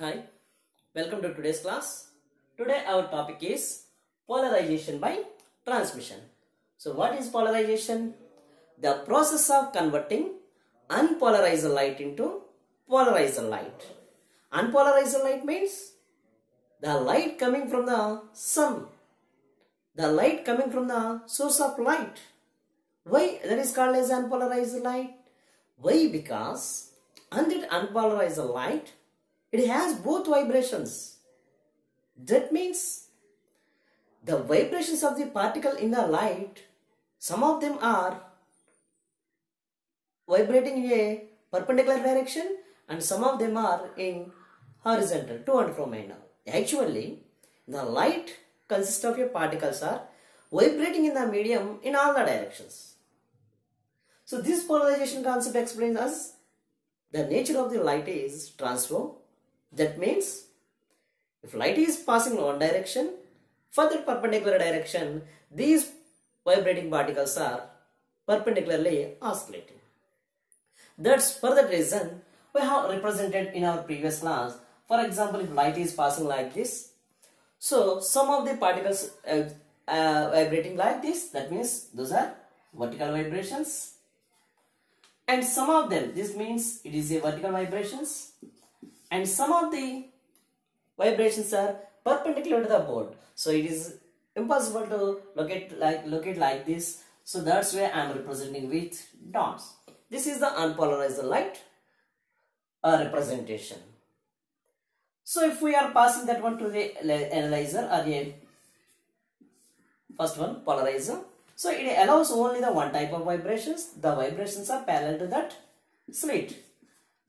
Hi, welcome to today's class. Today our topic is polarization by transmission. So what is polarization? The process of converting unpolarized light into polarized light. Unpolarized light means the light coming from the sun. The light coming from the source of light. Why that is called as unpolarized light? Why? Because that unpolarized light, it has both vibrations. That means the vibrations of the particle in the light, some of them are vibrating in a perpendicular direction and some of them are in horizontal to and from and now. Actually, the light consists of your particles are vibrating in the medium in all the directions. So this polarization concept explains us the nature of the light is transform. That means if light is passing in one direction, for that perpendicular direction, these vibrating particles are perpendicularly oscillating. That's for that reason we have represented in our previous class. For example, if light is passing like this, so some of the particles uh, uh, vibrating like this, that means those are vertical vibrations. And some of them, this means it is a vertical vibrations. And some of the vibrations are perpendicular to the board. So it is impossible to locate like locate like this. So that's why I am representing with dots. This is the unpolarized light uh, representation. So if we are passing that one to the analyzer the first one polarizer. So it allows only the one type of vibrations. The vibrations are parallel to that slit.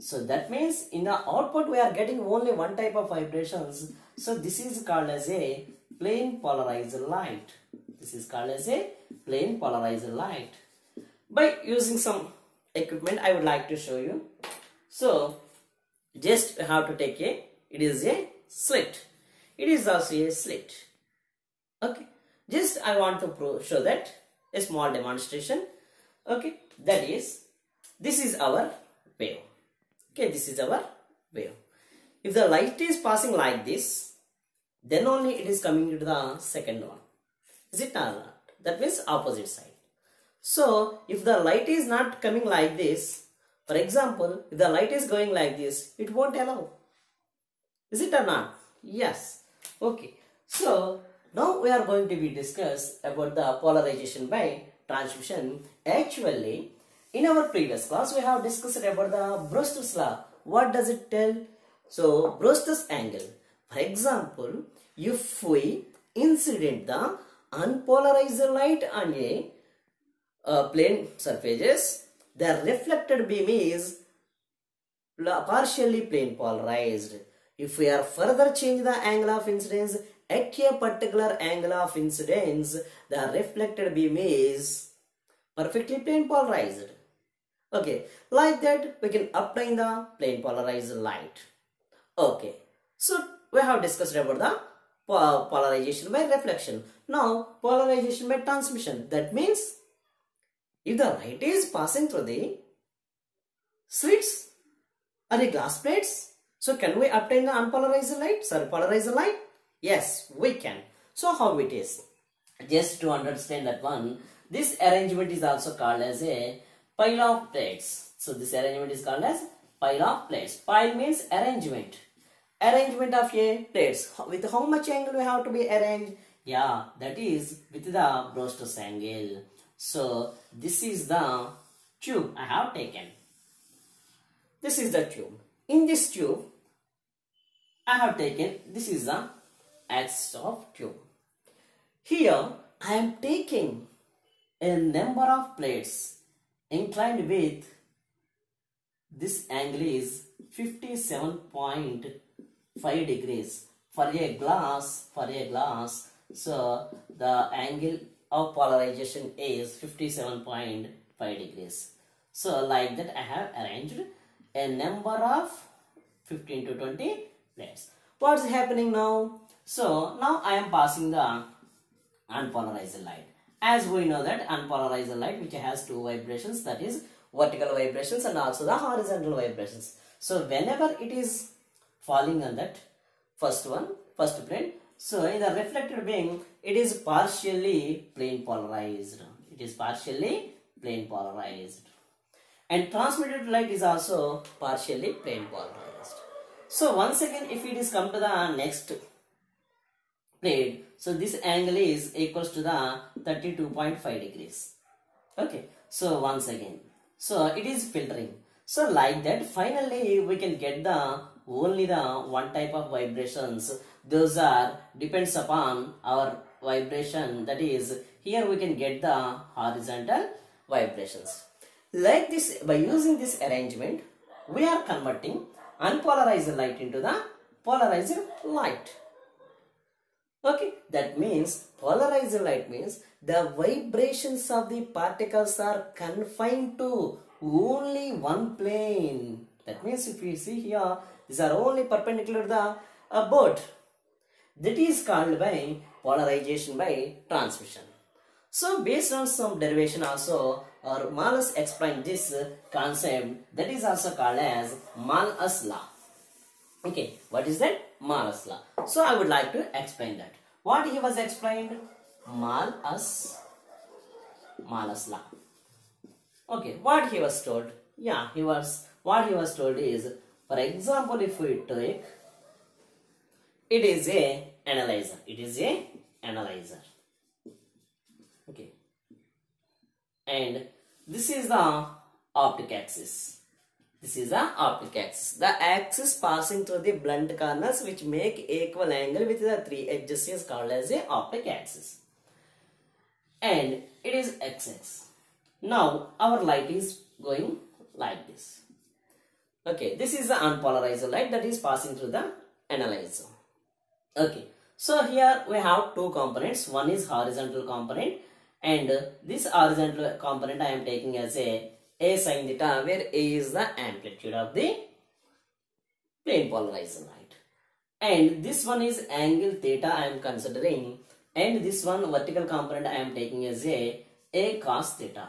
So that means in the output we are getting only one type of vibrations. So this is called as a plane polarized light. This is called as a plane polarized light. By using some equipment I would like to show you. So just have to take a, it is a slit. It is also a slit. Okay. Just I want to show that a small demonstration. Okay. That is, this is our wave. Okay. This is our wave. If the light is passing like this, then only it is coming to the second one. Is it or not? That means opposite side. So, if the light is not coming like this, for example, if the light is going like this, it won't allow. Is it or not? Yes. Okay. So, now we are going to be discuss about the polarization by transmission. Actually, in our previous class, we have discussed about the Brewster's law. What does it tell? So, Brewster's angle. For example, if we incident the unpolarized light on a uh, plane surfaces, the reflected beam is partially plane polarized. If we are further change the angle of incidence at a particular angle of incidence, the reflected beam is perfectly plane polarized. Okay, like that we can obtain the plane polarized light. Okay, so we have discussed about the polarization by reflection. Now, polarization by transmission. That means if the light is passing through the slits or the glass plates, so can we obtain the unpolarized light? Sorry, polarized light? Yes, we can. So how it is? Just to understand that one, this arrangement is also called as a pile of plates. So this arrangement is called as pile of plates. Pile means arrangement. Arrangement of a plates. With how much angle we have to be arranged? Yeah, that is with the Brewster's angle. So this is the tube I have taken. This is the tube. In this tube, I have taken, this is the axis of tube. Here, I am taking a number of plates inclined with this angle is 57.5 degrees for a glass for a glass. So the angle of polarization is 57.5 degrees. So like that i have arranged a number of 15 to 20 plates. What's happening now? So now i am passing the unpolarized light as we know that unpolarized light which has two vibrations that is vertical vibrations and also the horizontal vibrations so whenever it is falling on that first one, first plane. So in the reflected beam, it is partially plane polarized. It is partially plane polarized. And transmitted light is also partially plane polarized. So once again, if it is come to the next so this angle is equals to the 32.5 degrees. Okay, so once again, so it is filtering. So like that, finally we can get the only the one type of vibrations. Those are depends upon our vibration. That is, here we can get the horizontal vibrations. Like this, by using this arrangement, we are converting unpolarized light into the polarized light. Okay, that means polarized light means the vibrations of the particles are confined to only one plane. That means if you see here, these are only perpendicular to the uh, board. That is called by polarization by transmission. So based on some derivation also, or Malus explained this concept that is also called as Malus law. Okay, what is that? Malus law. So I would like to explain that. What he was explained? Malus, Malus law. Okay, what he was told? Yeah, he was, what he was told is, for example, if we take, it is a analyzer. It is a analyzer. Okay. And this is the optic axis. This is the optic axis. The axis passing through the blunt corners which make equal angle with the three edges is called as a optic axis. And it is x-axis. Now our light is going like this. Okay, this is the unpolarized light that is passing through the analyzer. Okay, so here we have two components. One is horizontal component and this horizontal component I am taking as a a sin theta where a is the amplitude of the plane polarized light. And this one is angle theta I am considering and this one vertical component I am taking as a a cos theta.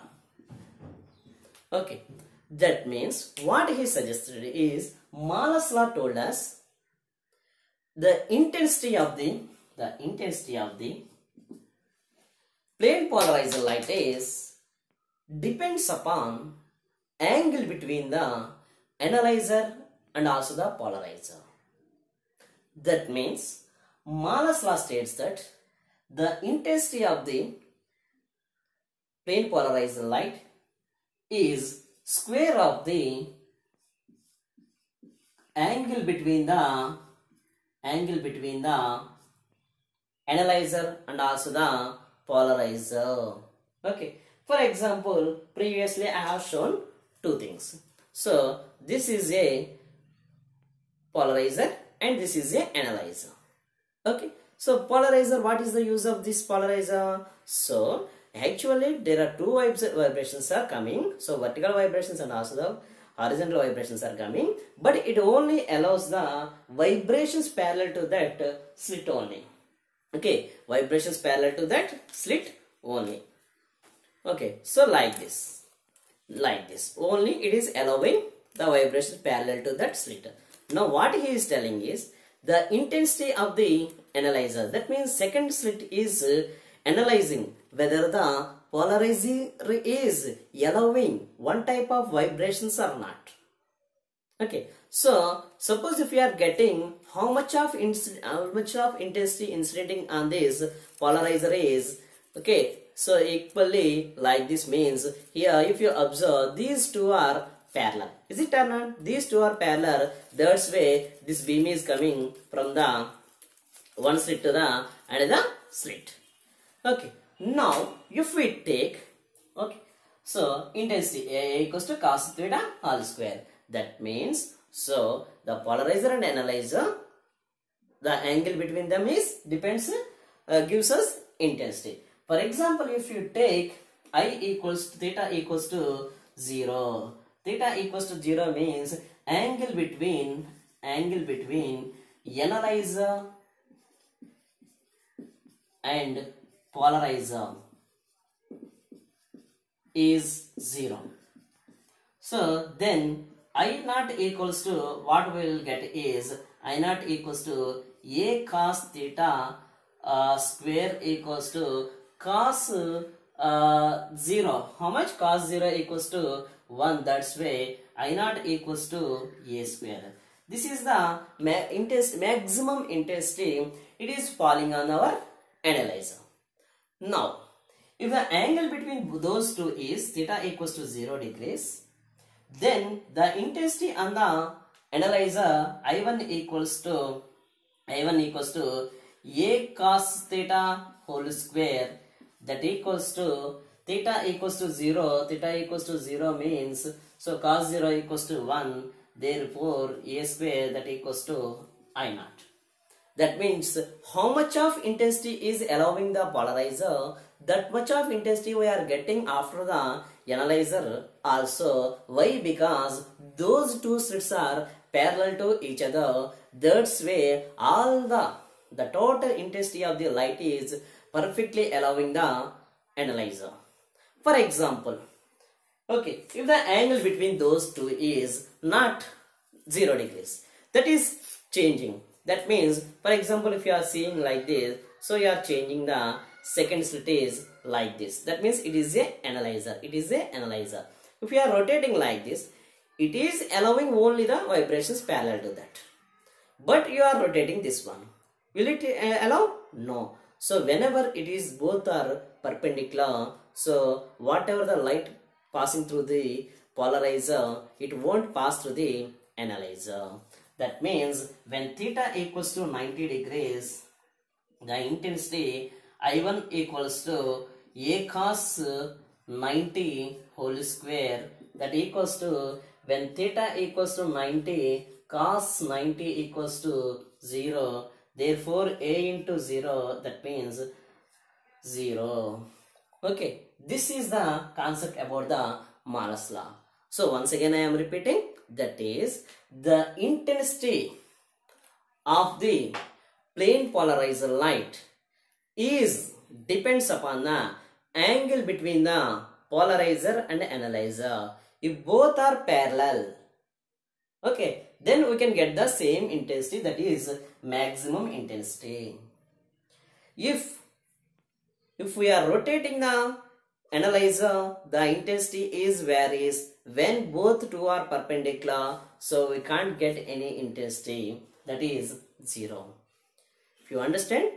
Okay, that means what he suggested is Malus law told us the intensity of the the intensity of the plane polarized light is depends upon angle between the analyzer and also the polarizer. That means Malus law states that the intensity of the plane polarized light is square of the angle between the angle between the analyzer and also the polarizer. Okay. For example, previously I have shown two things. So, this is a polarizer and this is a analyzer. Okay. So, polarizer, what is the use of this polarizer? So, actually there are two vibrations are coming. So, vertical vibrations and also the horizontal vibrations are coming. But it only allows the vibrations parallel to that slit only. Okay. Vibrations parallel to that slit only. Okay. So, like this. Like this. Only it is allowing the vibrations parallel to that slit. Now, what he is telling is the intensity of the analyzer. That means second slit is uh, analyzing whether the polarizer is allowing one type of vibrations or not. Okay. So, suppose if you are getting how much of how much of intensity incident on this polarizer is, okay. So, equally like this means here if you observe these two are parallel. Is it not? These two are parallel. That's way this beam is coming from the one slit to the another slit. Okay. Now, if we take, okay, so intensity A equals to cos theta all square. That means, so the polarizer and analyzer, the angle between them is depends, uh, gives us intensity. For example, if you take I equals to theta equals to 0, theta equals to 0 means angle between, angle between analyzer and polarizer is 0. So then I naught equals to what we will get is I naught equals to a cos theta uh, square equals to cos uh, 0. How much? Cos 0 equals to 1. That's way I naught equals to a square. This is the ma maximum intensity. It is falling on our analyzer. Now, if the angle between those two is theta equals to 0 degrees, then the intensity on the analyzer I1 equals to I1 equals to a cos theta whole square that equals to theta equals to 0 theta equals to 0 means so cos 0 equals to 1 therefore a square that equals to I naught. That means how much of intensity is allowing the polarizer, that much of intensity we are getting after the analyzer also. Why? Because those two slits are parallel to each other. That's way all the, the total intensity of the light is perfectly allowing the analyzer. For example, okay, if the angle between those two is not 0 degrees, that is changing that means, for example, if you are seeing like this, so you are changing the second slit is like this. That means it is a analyzer. It is a analyzer. If you are rotating like this, it is allowing only the vibrations parallel to that. But you are rotating this one. Will it uh, allow? No. So whenever it is both are perpendicular, so whatever the light passing through the polarizer, it won't pass through the analyzer. That means when theta equals to 90 degrees, the intensity I1 equals to a cos 90 whole square that equals to when theta equals to 90 cos 90 equals to 0 therefore a into 0 that means 0 okay this is the concept about the Malus law so once again I am repeating that is the intensity of the plane polarizer light is depends upon the angle between the polarizer and analyzer. If both are parallel, okay, then we can get the same intensity that is maximum intensity. If if we are rotating the analyzer, the intensity is varies when both two are perpendicular, so we can't get any intensity that is zero. If you understand,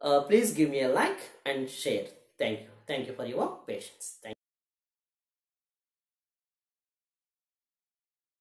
uh, please give me a like and share. Thank you. Thank you for your patience. Thank